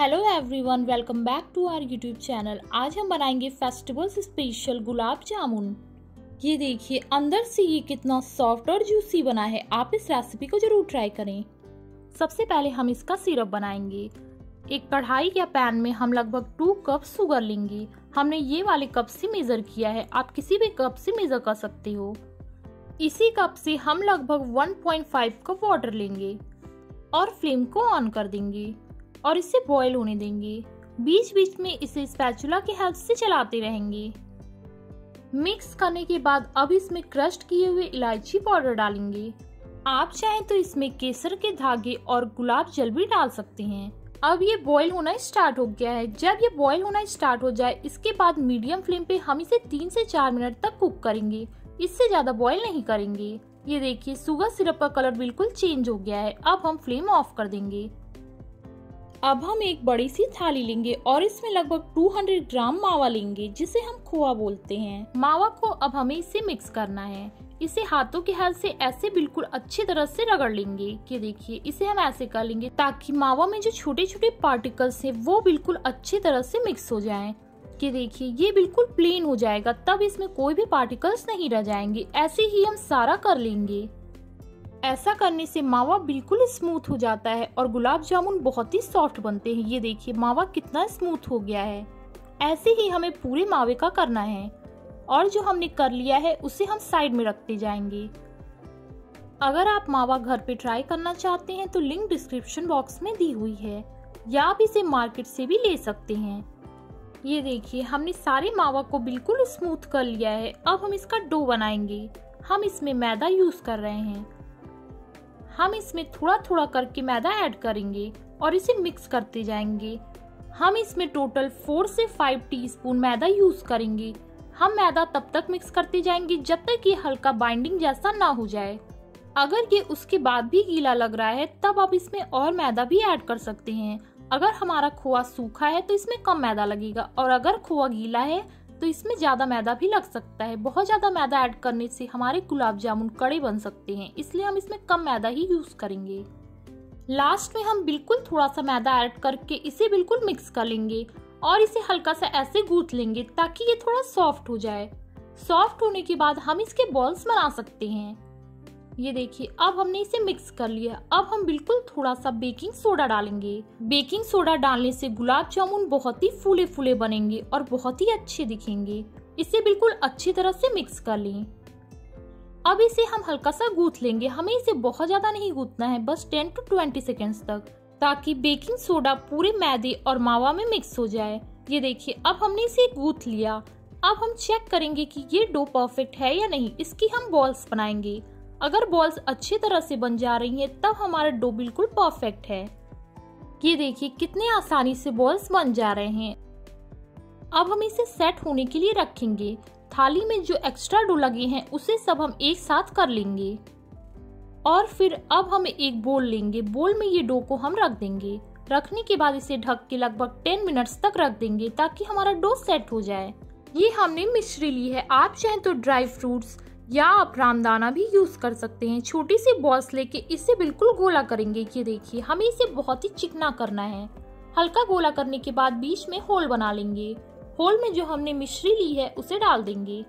Hello everyone welcome back to our YouTube channel आज हम बनाएँगे फेस्टिवल्स स्पेशल गुलाब जामुन। ये देखिए, अंदर से ये कितना सॉफ्ट और जूसी बना है। आप इस रेसिपी को ज़रूर ट्राई करें। सबसे पहले हम इसका सिरप बनाएँगे। एक कढ़ाई या पैन में हम लगभग टू कप शुगर लेंगे। हमने ये वाले कप से मेजर किया है। आप किसी भी कप से मेजर कर सकते हो। इसी कप से हम लगभग 1.5 कप वाटर लेंगे और फ्लेम को ऑन कर देंगे। और इसे बॉयल होने देंगे। बीच बीच में इसे स्पैचुला की हेल्प से चलाते रहेंगे। मिक्स करने के बाद अब इसमें क्रस्ट किए हुए इलायची पाउडर डालेंगे। आप चाहें तो इसमें केसर के धागे और गुलाब जल भी डाल सकते हैं। अब ये बॉईल होना स्टार्ट हो गया है। जब ये बॉईल होना स्टार्ट हो जाए, इसके बाद मीडियम फ्लेम पे हम इसे तीन से चार मिनट तक कुक करेंगे। इससे ज़्यादा बॉईल नहीं करेंगे। ये देखिए सुगर सिरप का कलर बिल्कुल चेंज हो गया है। अब हम फ्लेम ऑफ़ कर देंगे। अब हम एक बड़ी सी थाली लेंगे और इसमें लगभग 200 ग्राम मावा लेंगे, जिसे हम खोआ बोलते हैं। मावा को अब हमें इसे मिक्स करना है। इसे हाथों के हाथ से ऐसे बिल्कुल अच्छी तरह से रगड़ लेंगे कि देखिए, इसे हम ऐसे कर लेंगे ताकि मावा में जो छोटे छोटे पार्टिकल्स हैं, वो बिल्कुल अच्छी तरह से मिक्स हो जाएँ। कि देखिए, ये बिल्कुल प्लेन हो जाएगा, तब इसमें कोई भी पार्टिकल्स नहीं रह जाएँगे। ऐसे ही हम सारा कर लेंगे। ऐसा करने से मावा बिल्कुल स्मूथ हो जाता है और गुलाब जामुन बहुत ही सॉफ्ट बनते हैं। ये देखिए, मावा कितना स्मूथ हो गया है। ऐसे ही हमें पूरे मावे का करना है। और जो हमने कर लिया है, उसे हम साइड में रखते जाएँगे। अगर आप मावा घर पे ट्राई करना चाहते हैं तो लिंक डिस्क्रिप्शन बॉक्स में दी हुई है। या आप इसे मार्केट से भी ले सकते हैं। ये देखिए, हमने सारे मावा को बिल्कुल स्मूथ कर लिया है। अब हम इसका डो बनाएँगे। हम इसमें मैदा यूज़ कर रहे हैं। हम इसमें थोड़ा थोड़ा करके मैदा ऐड करेंगे और इसे मिक्स करते जाएँगे। हम इसमें टोटल फोर से फाइव टीस्पून मैदा यूज़ करेंगे। हम मैदा तब तक मिक्स करते जाएँगे जब तक ये हल्का बाइंडिंग जैसा ना हो जाए। अगर ये उसके बाद भी गीला लग रहा है, तब आप इसमें और मैदा भी ऐड कर सकते हैं। अगर हमारा खोआ सूखा है तो इसमें कम मैदा लगेगा और अगर खोआ गीला है तो इसमें ज़्यादा मैदा भी लग सकता है। बहुत ज़्यादा मैदा ऐड करने से हमारे गुलाब जामुन कड़े बन सकते हैं, इसलिए हम इसमें कम मैदा ही यूज़ करेंगे। लास्ट में हम बिल्कुल थोड़ा सा मैदा ऐड करके इसे बिल्कुल मिक्स कर लेंगे और इसे हल्का सा ऐसे गूथ लेंगे ताकि ये थोड़ा सॉफ्ट हो जाए। सॉफ्ट होने के बाद हम इसके बॉल्स बना सकते हैं। ये देखिए, अब हमने इसे मिक्स कर लिया। अब हम बिल्कुल थोड़ा सा बेकिंग सोडा डालेंगे। बेकिंग सोडा डालने से गुलाब जामुन बहुत ही फूले फूले बनेंगे और बहुत ही अच्छे दिखेंगे। इसे बिल्कुल अच्छी तरह से मिक्स कर लें। अब इसे हम हल्का सा गूथ लेंगे। हमें इसे बहुत ज़्यादा नहीं गूथना है, बस टेन टू 20 सेकेंड्स तक, ताकि बेकिंग सोडा पूरे मैदे और मावा में मिक्स हो जाए। ये देखिए, अब हमने इसे गूथ लिया। अब हम चेक करेंगे कि ये डो परफेक्ट है या नहीं। इसकी हम बॉल्स बनाएँगे। अगर बॉल्स अच्छी तरह से बन जा रही हैं, तब हमारा डो बिल्कुल परफेक्ट है। ये देखिए कितने आसानी से बॉल्स बन जा रहे हैं। अब हम इसे सेट होने के लिए रखेंगे। थाली में जो एक्स्ट्रा डो लगे हैं, उसे सब हम एक साथ कर लेंगे। और फिर अब हम एक बोल लेंगे। बोल में ये डो को हम रख देंगे। रखने के बाद इसे ढक के लगभग 10 मिनट्स तक रख देंगे, ताकि हमारा डो सेट हो जाए। ये हमने मिश्री ली है। आप चाहें तो ड्राई फ्रूट्स या आप रामदाना भी यूज़ कर सकते हैं। छोटी सी बॉल्स लेके इसे बिल्कुल गोला करेंगे। ये देखिए, हमें इसे बहुत ही चिकना करना है। हल्का गोला करने के बाद बीच में होल बना लेंगे। होल में जो हमने मिश्री ली है, उसे डाल देंगे।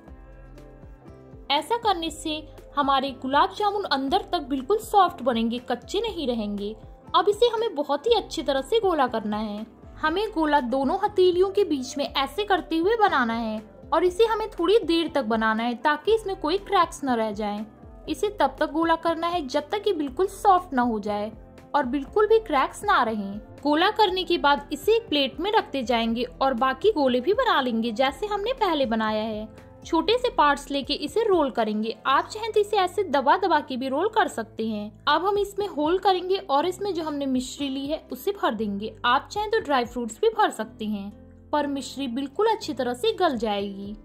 ऐसा करने से हमारे गुलाब जामुन अंदर तक बिल्कुल सॉफ्ट बनेंगे, कच्चे नहीं रहेंगे। अब इसे हमें बहुत ही अच्छी तरह से गोला करना है। हमें गोला दोनों हथेलियों के बीच में ऐसे करते हुए बनाना है। और इसे हमें थोड़ी देर तक बनाना है ताकि इसमें कोई क्रैक्स न रह जाए। इसे तब तक गोला करना है जब तक ये बिल्कुल सॉफ्ट ना हो जाए और बिल्कुल भी क्रैक्स ना रहे। गोला करने के बाद इसे एक प्लेट में रखते जाएँगे और बाकी गोले भी बना लेंगे जैसे हमने पहले बनाया है। छोटे से पार्ट्स लेके इसे रोल करेंगे। आप चाहें तो इसे ऐसे दबा दबा के भी रोल कर सकते हैं। अब हम इसमें होल करेंगे और इसमें जो हमने मिश्री ली है, उसे भर देंगे। आप चाहें तो ड्राई फ्रूट्स भी भर सकते हैं। पर मिश्री बिल्कुल अच्छी तरह से गल जाएगी।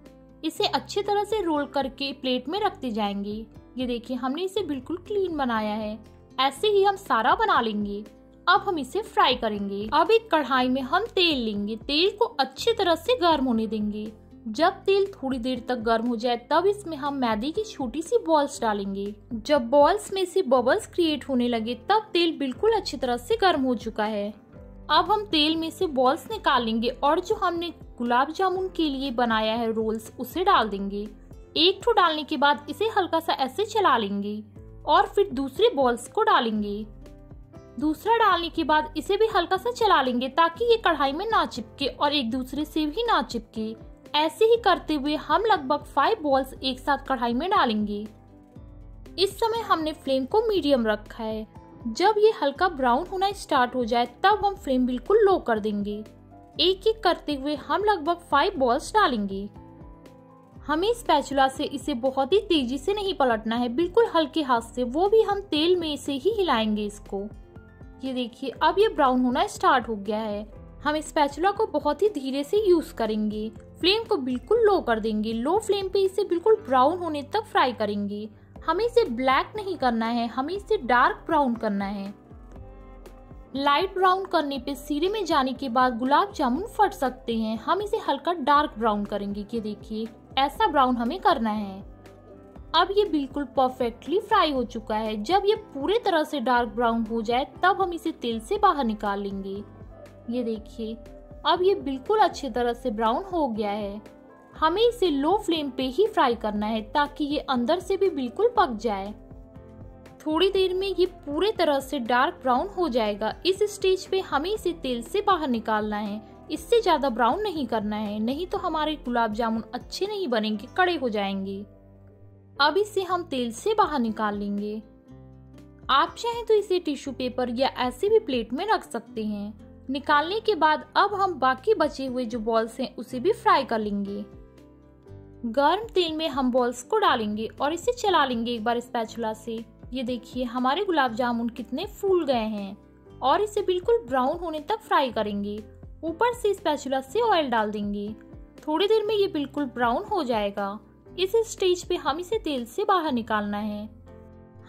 इसे अच्छी तरह से रोल करके प्लेट में रखते जाएँगे। ये देखिए, हमने इसे बिल्कुल क्लीन बनाया है। ऐसे ही हम सारा बना लेंगे। अब हम इसे फ्राई करेंगे। अब एक कढ़ाई में हम तेल लेंगे। तेल को अच्छी तरह से गर्म होने देंगे। जब तेल थोड़ी देर तक गर्म हो जाए, तब इसमें हम मैदे की छोटी सी बॉल्स डालेंगे। जब बॉल्स में से बबल्स क्रिएट होने लगे, तब तेल बिल्कुल अच्छी तरह से गर्म हो चुका है। अब हम तेल में से बॉल्स निकालेंगे और जो हमने गुलाब जामुन के लिए बनाया है रोल्स उसे डाल देंगे। एक ठो डालने के बाद इसे हल्का सा ऐसे चला लेंगे और फिर दूसरे बॉल्स को डालेंगे। दूसरा डालने के बाद इसे भी हल्का सा चला लेंगे ताकि ये कढ़ाई में ना चिपके और एक दूसरे से भी ना चिपके। ऐसे ही करते हुए हम लगभग फाइव बॉल्स एक साथ कढ़ाई में डालेंगे। इस समय हमने फ्लेम को मीडियम रखा है। जब ये हल्का ब्राउन होना स्टार्ट हो जाए, तब हम फ्लेम बिल्कुल लो कर देंगे। एक एक करते हुए हम लगभग फाइव बॉल्स डालेंगे। हमें स्पैचुला से इसे बहुत ही तेज़ी से नहीं पलटना है, बिल्कुल हल्के हाथ से। वो भी हम तेल में से ही हिलाएँगे इसको। ये देखिए, अब ये ब्राउन होना स्टार्ट हो गया है। हम स्पैचुला को बहुत ही धीरे से यूज़ करेंगे। फ्लेम को बिल्कुल लो कर देंगे। लो फ्लेम पे इसे बिल्कुल ब्राउन होने तक फ्राई करेंगे। हमें इसे ब्लैक नहीं करना है, हमें इसे डार्क ब्राउन करना है। लाइट ब्राउन करने पे सिरे में जाने के बाद गुलाब जामुन फट सकते हैं। हम इसे हल्का डार्क ब्राउन करेंगे, कि देखिए, ऐसा ब्राउन हमें करना है। अब ये बिल्कुल परफेक्टली फ्राई हो चुका है। जब ये पूरे तरह से डार्क ब्राउन हो जाए, तब हम इसे तेल से बाहर निकाल लेंगे। ये देखिए, अब ये बिल्कुल अच्छी तरह से ब्राउन हो गया है। हमें इसे लो फ्लेम पे ही फ्राई करना है ताकि ये अंदर से भी बिल्कुल पक जाए। थोड़ी देर में ये पूरे तरह से डार्क ब्राउन हो जाएगा। इस स्टेज पे हमें इसे तेल से बाहर निकालना है। इससे ज़्यादा ब्राउन नहीं करना है, नहीं तो हमारे गुलाब जामुन अच्छे नहीं बनेंगे, कड़े हो जाएँगे। अब इसे हम तेल से बाहर निकाल लेंगे। आप चाहें तो इसे टिश्यू पेपर या ऐसे भी प्लेट में रख सकते हैं। निकालने के बाद अब हम बाकी बचे हुए जो बॉल्स हैं, उसे भी फ्राई कर लेंगे। गर्म तेल में हम बॉल्स को डालेंगे और इसे चला लेंगे एक बार स्पैचुला से। ये देखिए, हमारे गुलाब जामुन कितने फूल गए हैं। और इसे बिल्कुल ब्राउन होने तक फ्राई करेंगे। ऊपर से स्पैचुला से ऑयल डाल देंगे। थोड़ी देर में ये बिल्कुल ब्राउन हो जाएगा। इस स्टेज पे हम इसे तेल से बाहर निकालना है।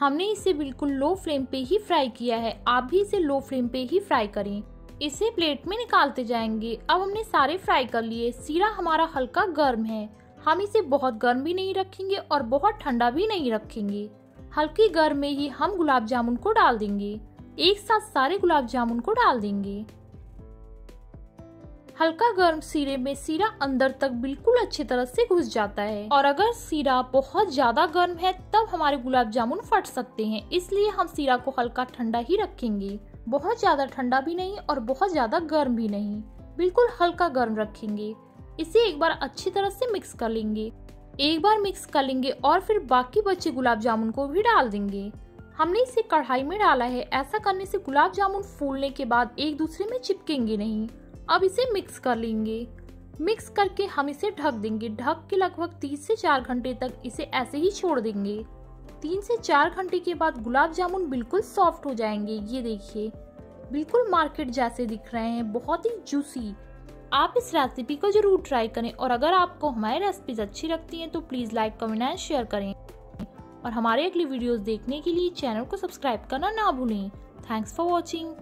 हमने इसे बिल्कुल लो फ्लेम पे ही फ्राई किया है। आप भी इसे लो फ्लेम पे ही फ्राई करें। इसे प्लेट में निकालते जाएँगे। अब हमने सारे फ्राई कर लिए। सीरा हमारा हल्का गर्म है। हम इसे बहुत गर्म भी नहीं रखेंगे और बहुत ठंडा भी नहीं रखेंगे। हल्की गर्म में ही हम गुलाब जामुन को डाल देंगे। एक साथ सारे गुलाब जामुन को डाल देंगे। हल्का गर्म सीरे में सीरा अंदर तक बिल्कुल अच्छी तरह से घुस जाता है। और अगर सीरा बहुत ज़्यादा गर्म है, तब हमारे गुलाब जामुन फट सकते हैं। इसलिए हम सीरा को हल्का ठंडा ही रखेंगे। बहुत ज़्यादा ठंडा भी नहीं और बहुत ज़्यादा गर्म भी नहीं। बिल्कुल हल्का गर्म रखेंगे। इसे एक बार अच्छी तरह से मिक्स कर लेंगे। एक बार मिक्स कर लेंगे और फिर बाकी बचे गुलाब जामुन को भी डाल देंगे। हमने इसे कढ़ाई में डाला है। ऐसा करने से गुलाब जामुन फूलने के बाद एक दूसरे में चिपकेंगे नहीं। अब इसे मिक्स कर लेंगे। मिक्स करके हम इसे ढक देंगे। ढक के लगभग तीन से चार घंटे तक इसे ऐसे ही छोड़ देंगे। तीन से चार घंटे के बाद गुलाब जामुन बिल्कुल सॉफ्ट हो जाएँगे। ये देखिए, बिल्कुल मार्केट जैसे दिख रहे हैं। बहुत ही जूसी आप इस रेसिपी को ज़रूर ट्राई करें और अगर आपको हमारी रेसिपीज़ अच्छी लगती हैं तो please like comment and share करें। और हमारे अगली वीडियोस देखने के लिए चैनल को सब्सक्राइब करना ना भूलें। Thanks for watching